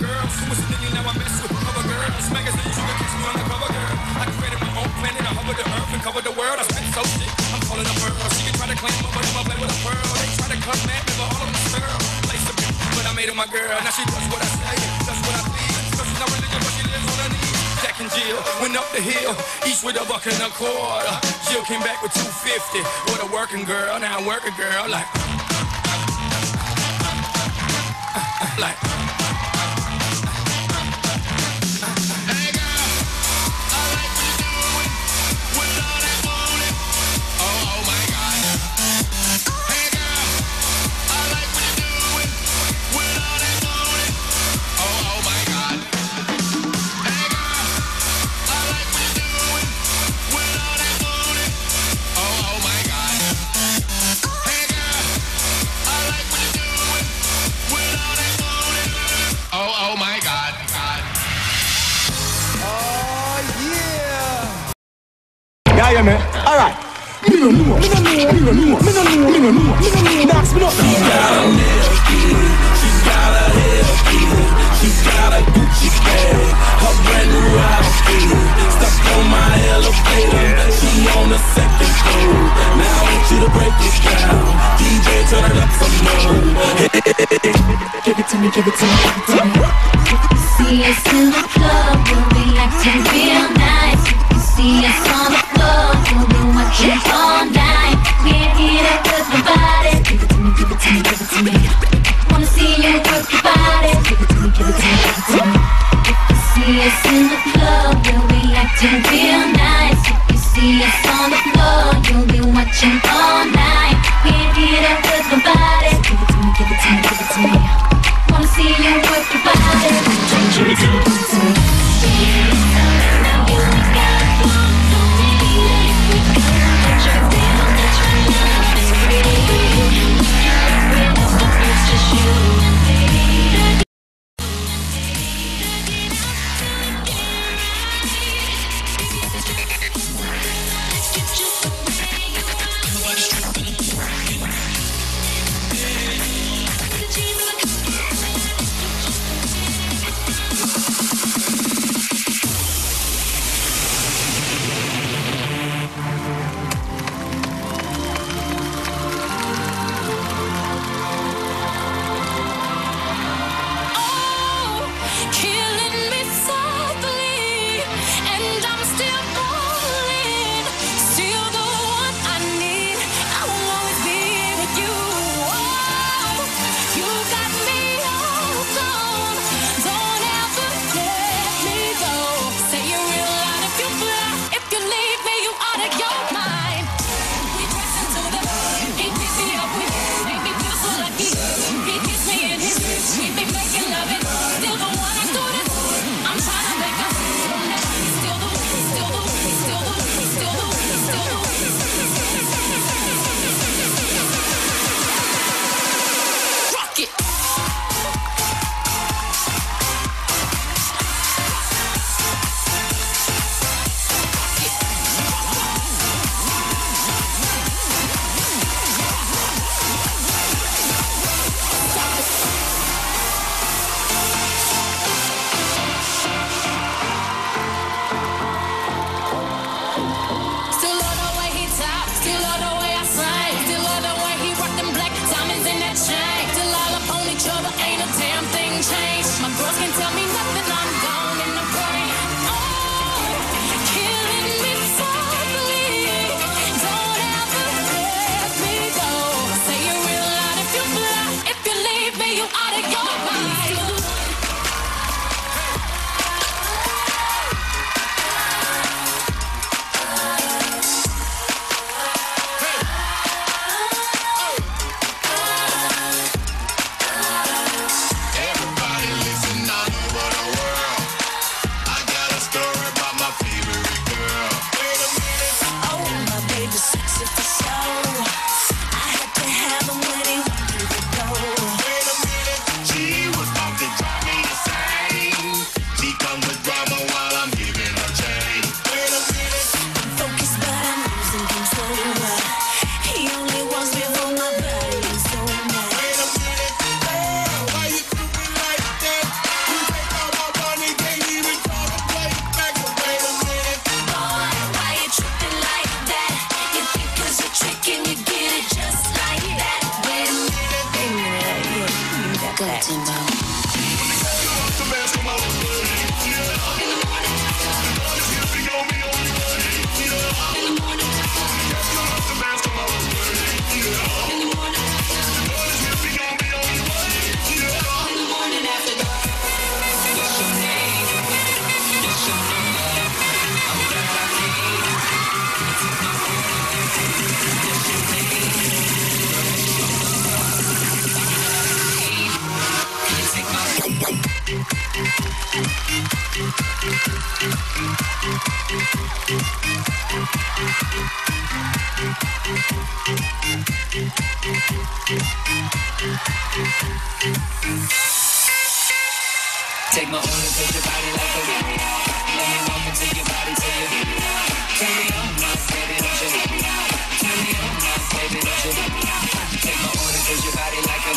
girls who was thinking now I mess with other girls. Magazines, you can kiss me on the cover, girl. I created my own planet, I hover the earth and cover the world. I spent so thick, I'm calling a pearl. She can try to claim up, but I'ma play with a pearl. They try to cut me, never all of them girl. Place the bitch, but I made her my girl. Now she does what I say, does what I feel. Cause she's not religious, but she lives on her knees. Jack and Jill went up the hill, each with a buck and a quarter. Jill came back with 250. What a working girl, now I'm working girl, like. Like. All right. Me no know. Me no know. Me no know. Me no know. Me no know. Me no know. Ask me nothing. Give it to me, give it to me, give it to me. See us in the club, we'll be acting real nice. Be all night. Work the body. Give it to me, give it to me, give it to me. Wanna see you work your body. Give it to me, give it to me, give it to me. See us in the club, we'll be acting get it just Take my order, put your body like a Let me walk into your body till you me on, my baby, don't you Turn me on, my baby, don't you Take my order, put your body like a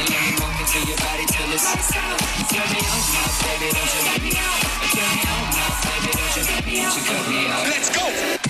And let me walk into your body till it's me on, my baby, don't you Turn me on, my baby, don't you Won't you cut me out Let's go.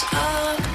Times